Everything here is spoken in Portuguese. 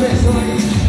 versão.